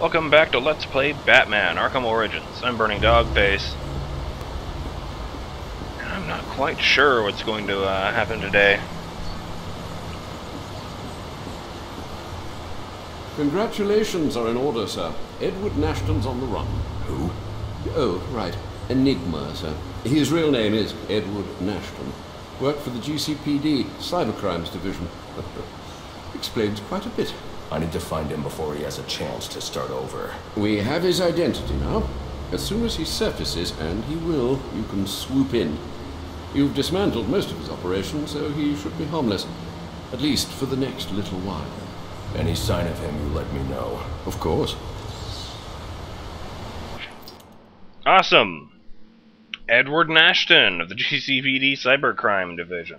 Welcome back to Let's Play Batman Arkham Origins. I'm Burning Dogface. I'm not quite sure what's going to uh, happen today. Congratulations are in order, sir. Edward Nashton's on the run. Who? Oh, right. Enigma, sir. His real name is Edward Nashton. Worked for the GCPD, Cybercrimes Division. Explains quite a bit. I need to find him before he has a chance to start over. We have his identity now. As soon as he surfaces, and he will, you can swoop in. You've dismantled most of his operations, so he should be harmless. At least for the next little while. Any sign of him, you let me know. Of course. Awesome! Edward Nashton of the GCPD Cybercrime Division.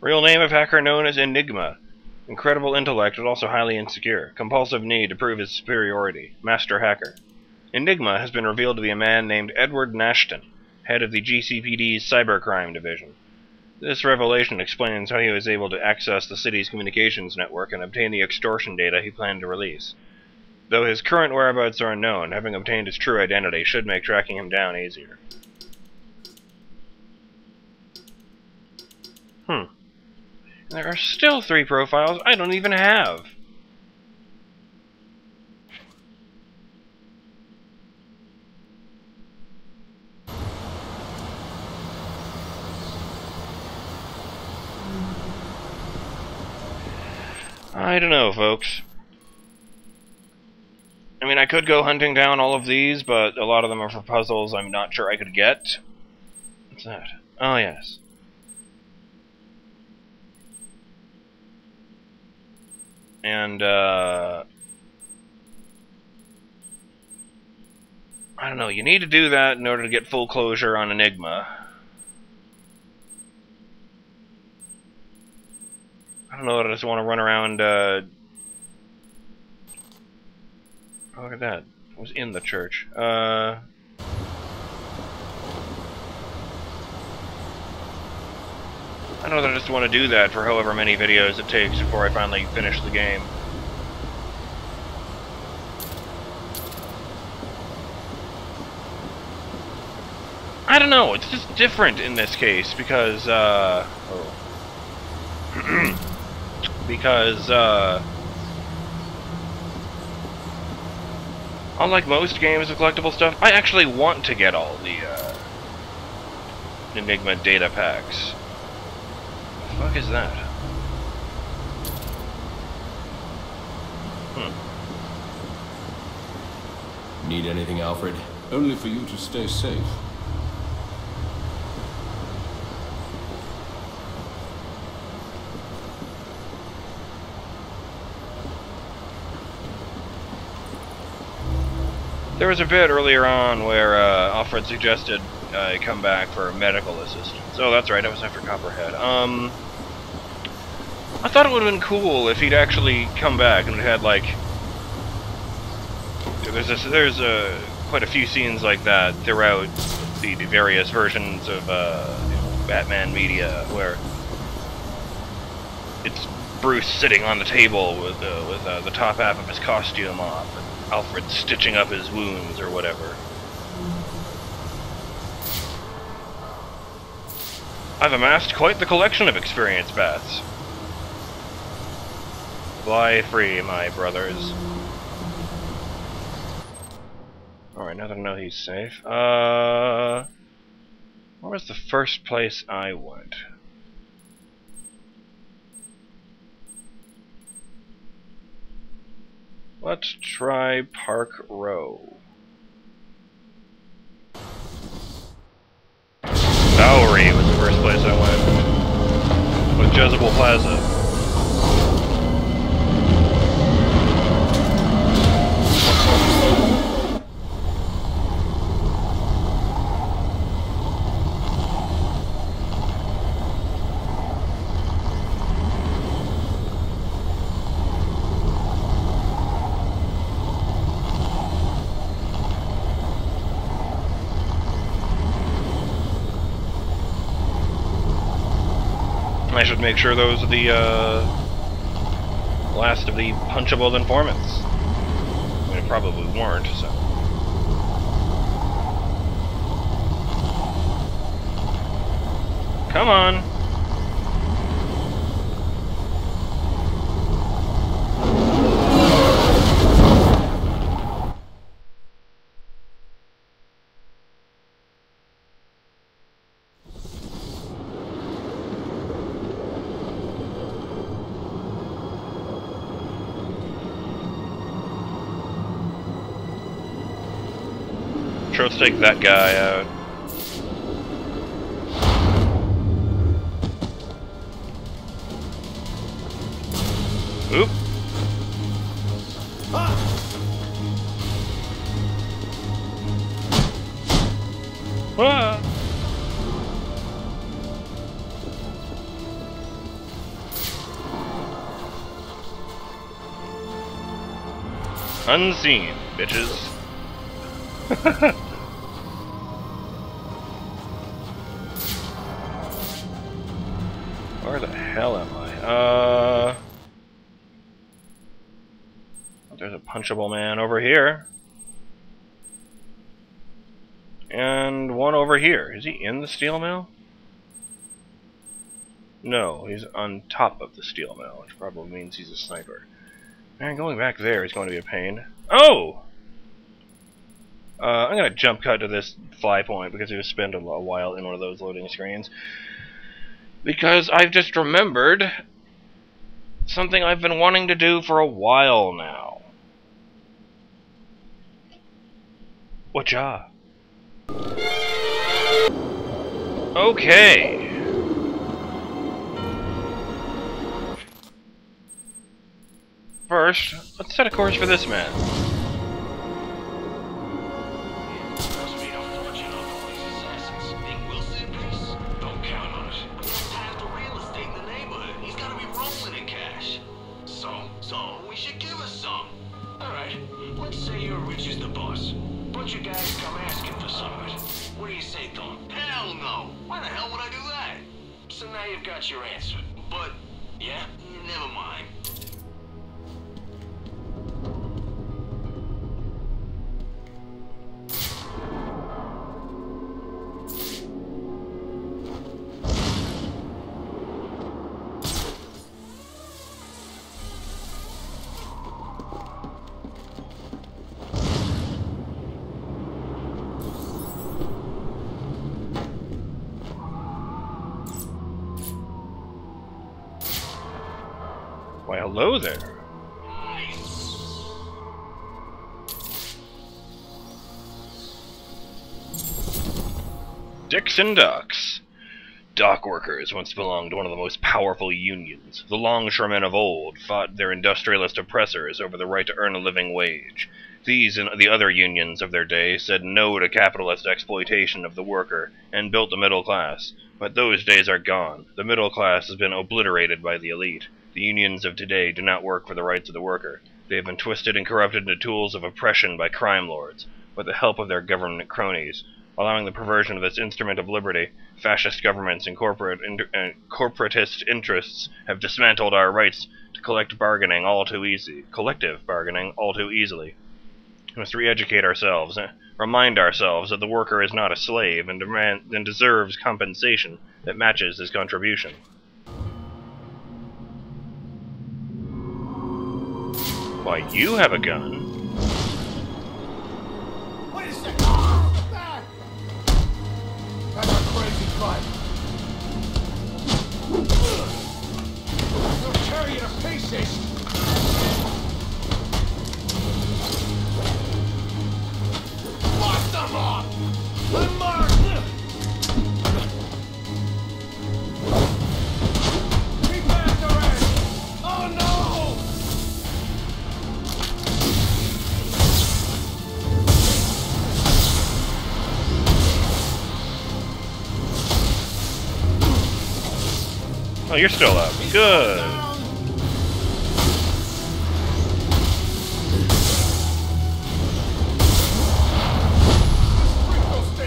Real name of hacker known as Enigma. Incredible intellect, but also highly insecure. Compulsive need to prove his superiority. Master hacker. Enigma has been revealed to be a man named Edward Nashton, head of the GCPD's Cybercrime Division. This revelation explains how he was able to access the city's communications network and obtain the extortion data he planned to release. Though his current whereabouts are unknown, having obtained his true identity should make tracking him down easier. Hmm. There are still three profiles I don't even have. I don't know, folks. I mean, I could go hunting down all of these, but a lot of them are for puzzles I'm not sure I could get. What's that? Oh, yes. And, uh... I don't know, you need to do that in order to get full closure on Enigma. I don't know, I just want to run around, uh... Oh, look at that. It was in the church. Uh... I know that I just want to do that for however many videos it takes before I finally finish the game. I don't know, it's just different in this case because, uh... Oh. because, uh... Unlike most games of collectible stuff, I actually want to get all the, uh... Enigma data packs. The fuck is that? Hmm. Need anything, Alfred? Only for you to stay safe. There was a bit earlier on where uh, Alfred suggested I come back for medical assistance. Oh, that's right, I was after Copperhead. Um, I thought it would have been cool if he'd actually come back and had like. There's a, there's a quite a few scenes like that throughout the, the various versions of uh, you know, Batman media where it's Bruce sitting on the table with uh, with uh, the top half of his costume off, and Alfred stitching up his wounds or whatever. I've amassed quite the collection of experience bats. Fly free, my brothers. Alright, now that I know he's safe. Uh, where was the first place I went? Let's try Park Row. Bowery was the first place I went. With Jezebel Plaza. I should make sure those are the, uh... Last of the punchable informants. I mean, it probably weren't, so. Come on! Sure, let's take that guy out. Oop. Ah. Unseen, bitches. punchable man over here. And one over here. Is he in the steel mill? No, he's on top of the steel mill, which probably means he's a sniper. Man, going back there is going to be a pain. Oh! Uh, I'm going to jump cut to this fly point because was spend a while in one of those loading screens. Because I've just remembered something I've been wanting to do for a while now. Whatcha? Okay. First, let's set a course for this man. You've got your answer. But, yeah, never mind. Dixon Docks. Dock workers once belonged to one of the most powerful unions. The longshoremen of old fought their industrialist oppressors over the right to earn a living wage. These and the other unions of their day said no to capitalist exploitation of the worker and built a middle class. But those days are gone. The middle class has been obliterated by the elite. The unions of today do not work for the rights of the worker. They have been twisted and corrupted into tools of oppression by crime lords, with the help of their government cronies. Allowing the perversion of this instrument of liberty, fascist governments and corporate in- uh, corporatist interests have dismantled our rights to collect bargaining all too easy, collective bargaining all too easily. We must re-educate ourselves, eh, remind ourselves that the worker is not a slave and, demand, and deserves compensation that matches his contribution. Why, you have a gun. Wait a second! Crazy fight! They'll tear you to pieces! Bust them! I'm marked! Oh, you're still up. Good.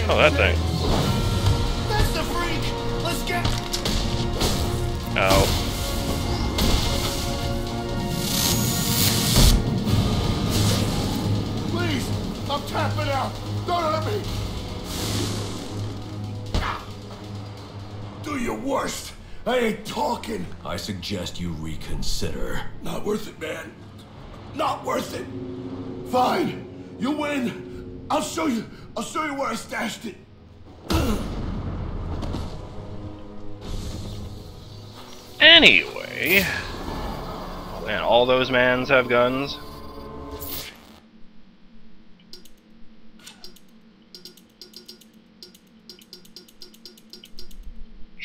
Oh, that thing. That's the freak. Let's get. Ow. Please, I'm tapping out. Don't hurt me. Do your worst. I ain't talking. I suggest you reconsider. Not worth it, man. Not worth it. Fine. You win. I'll show you. I'll show you where I stashed it. Anyway. Man, all those mans have guns.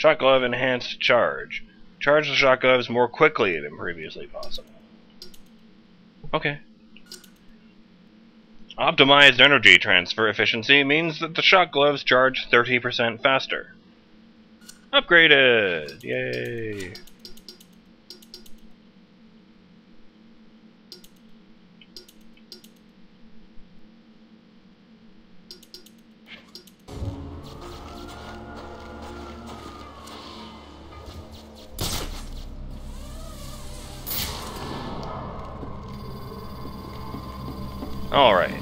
Shot glove enhanced charge. Charge the shot gloves more quickly than previously possible. Okay. Optimized energy transfer efficiency means that the shot gloves charge 30% faster. Upgraded! Yay! Alright.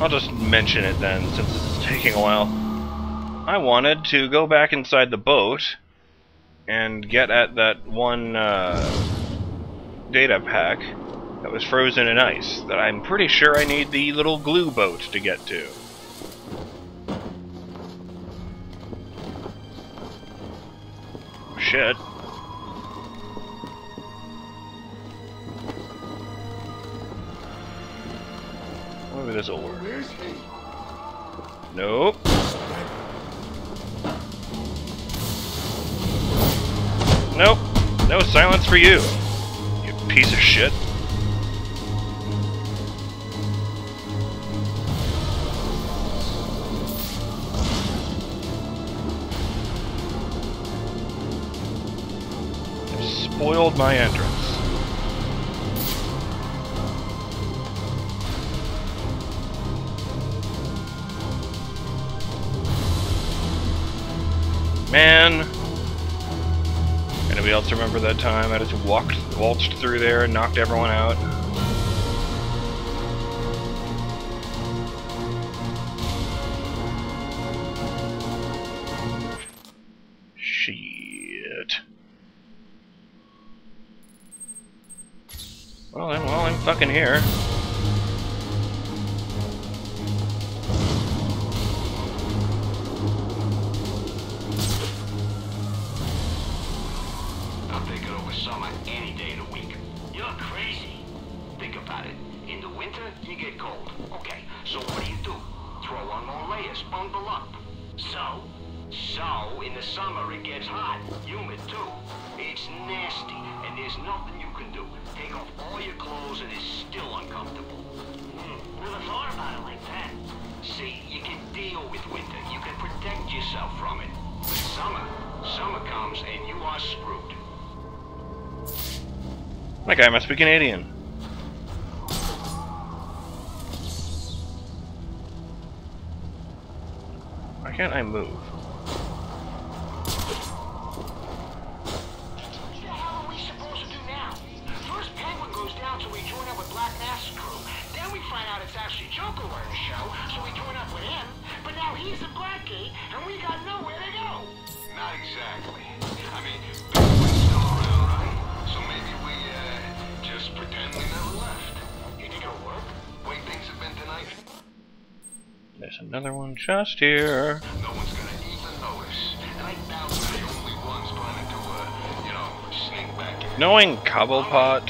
I'll just mention it then, since this is taking a while. I wanted to go back inside the boat and get at that one uh, data pack that was frozen in ice that I'm pretty sure I need the little glue boat to get to. Shit. Will work. He? Nope. Nope. No silence for you. You piece of shit. Spoiled my entrance. That time I just walked, waltzed through there and knocked everyone out? Shit. Well then, well, I'm fucking here. Yourself from it. But summer, summer comes and you are screwed. That guy must be Canadian. Why can't I move? He's and we got nowhere to go. Not exactly. I mean, Penguin's still around, right? So maybe we, uh, just pretend we never left. You think it'll work? Way things have been tonight? There's another one just here. No one's gonna even notice. And I doubt we're the only ones planning to, uh, you know, sneak back in. Knowing Cobblepot.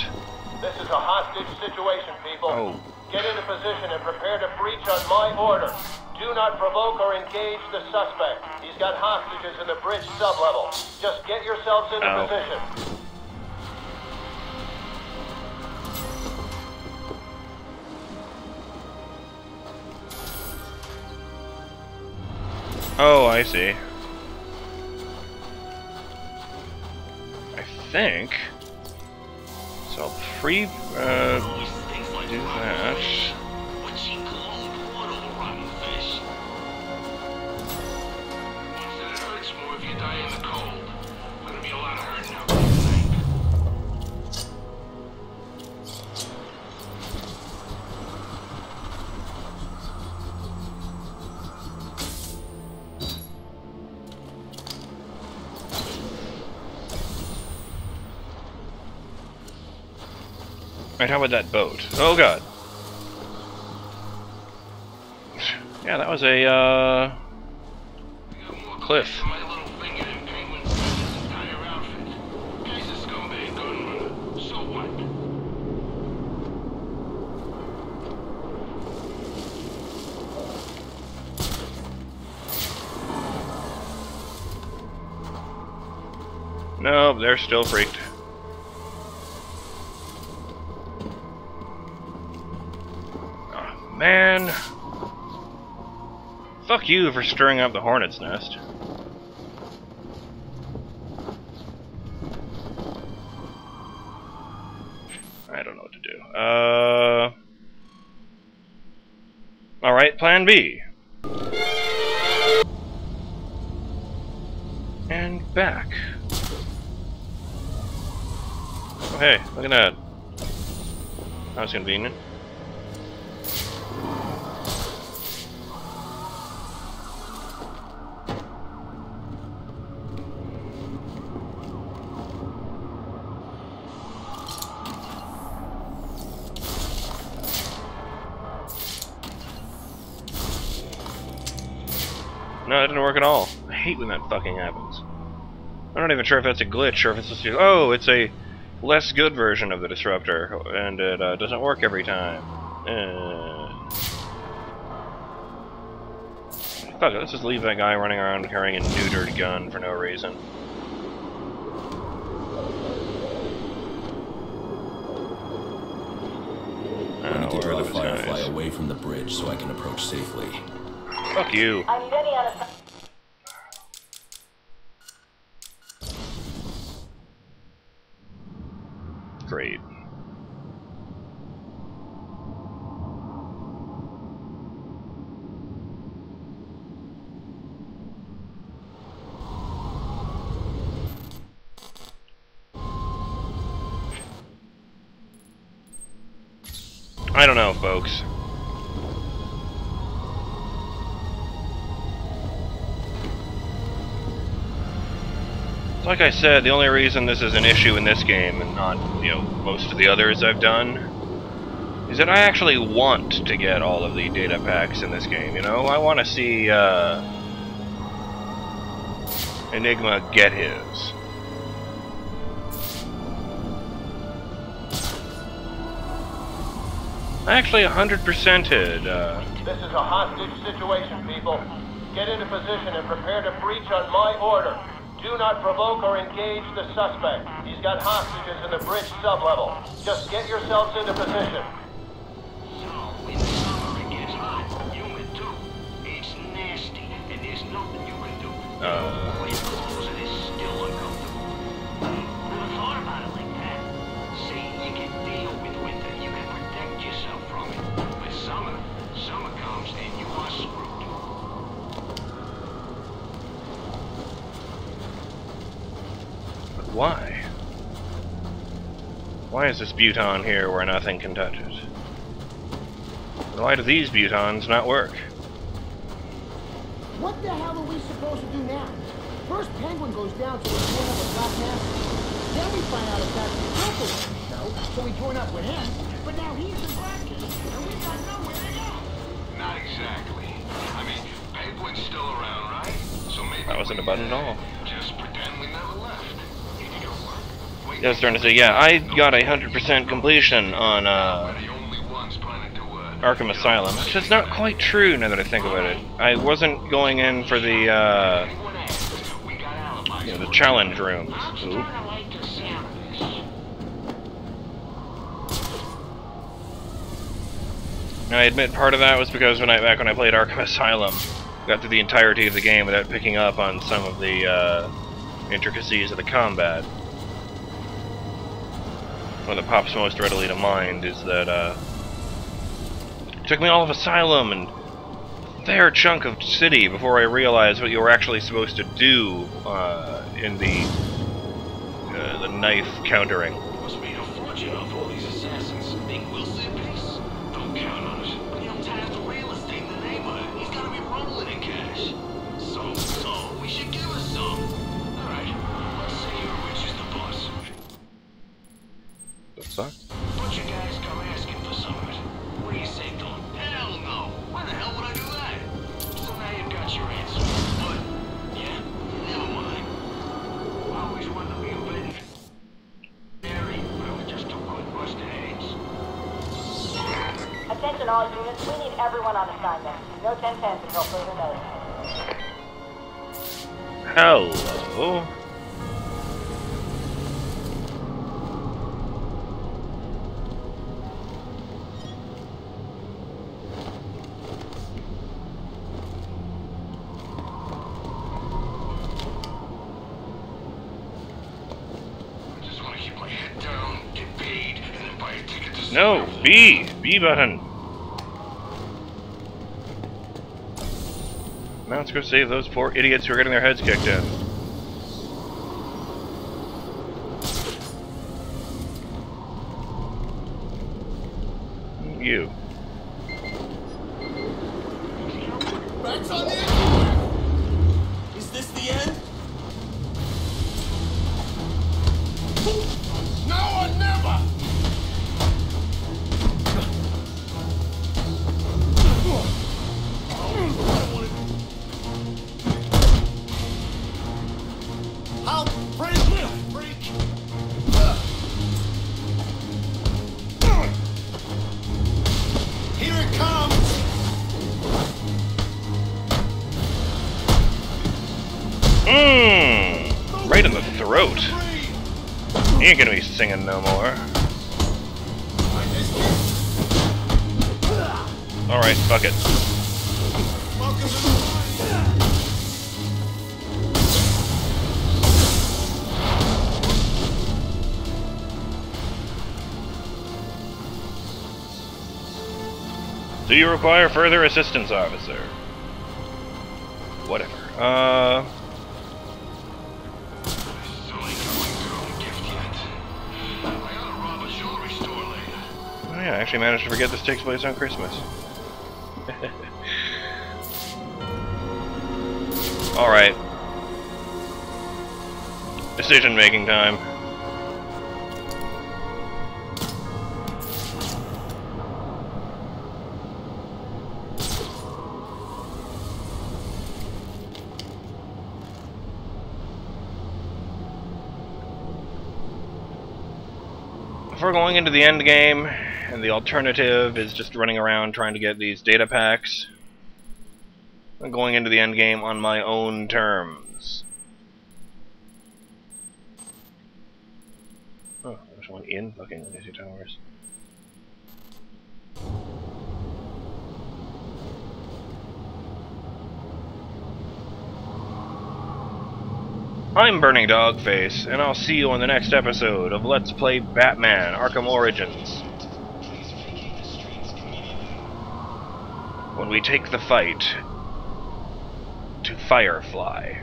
This is a hostage situation, people. Oh. Get into position and prepare to breach on my order. Do not provoke or engage the suspect. He's got hostages in the bridge sublevel. Just get yourselves into Ow. position. Oh, I see. I think. So I'll pre uh, do that. How about that boat? Oh god. Yeah, that was a, uh... Cliff. they're still in Fuck you for stirring up the hornet's nest. I don't know what to do. Uh. Alright, plan B. And back. Oh, hey, look at that. That was convenient. It didn't work at all. I hate when that fucking happens. I'm not even sure if that's a glitch or if it's just oh, it's a less good version of the disruptor, and it uh, doesn't work every time. Uh... Fuck it, let's just leave that guy running around carrying a neutered gun for no reason. I need to draw the Firefly away from the bridge so I can approach safely. Fuck you. I need any on a Great. I don't know, folks. Like I said, the only reason this is an issue in this game and not, you know, most of the others I've done is that I actually want to get all of the data packs in this game, you know? I want to see, uh, Enigma get his. I actually 100%ed, uh, This is a hostage situation, people. Get into position and prepare to breach on my order. Do not provoke or engage the suspect. He's got hostages in the bridge sublevel. Just get yourselves into position. So, why? Why is this buton here where nothing can touch it? And why do these butons not work? What the hell are we supposed to do now? First Penguin goes down so we join up with Black Mask. Then we find out if that's the Joker wants to so we join up with him. But now he's the Black King, and we got nowhere to go. Not exactly. I mean, Penguin's still around, right? So maybe That wasn't a we, button at all. Just pretend we never left. I was starting to say, yeah, I got a 100% completion on uh, Arkham Asylum, which is not quite true now that I think about it. I wasn't going in for the, uh, you know, the challenge rooms. This. And I admit part of that was because when I back when I played Arkham Asylum, got through the entirety of the game without picking up on some of the uh, intricacies of the combat. One that pops most readily to mind is that uh, took me all of Asylum and fair chunk of City before I realized what you were actually supposed to do uh, in the uh, the knife countering. We need everyone on assignment. No 1010s until further notice. Hello. I just want to keep my head down, get paid, and then buy a ticket to No, B. B button. Now let's go save those poor idiots who are getting their heads kicked in. Throat. He ain't gonna be singing no more. Alright, fuck it. Do you require further assistance, officer? Whatever. Uh. Yeah, I actually managed to forget this takes place on Christmas. Alright. Decision making time. If we're going into the end game, and the alternative is just running around trying to get these data packs, I'm going into the end game on my own terms. Oh, there's one in fucking Lacey Towers. I'm Burning Dogface, and I'll see you on the next episode of Let's Play Batman Arkham Origins. When we take the fight to Firefly.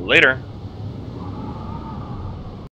Later.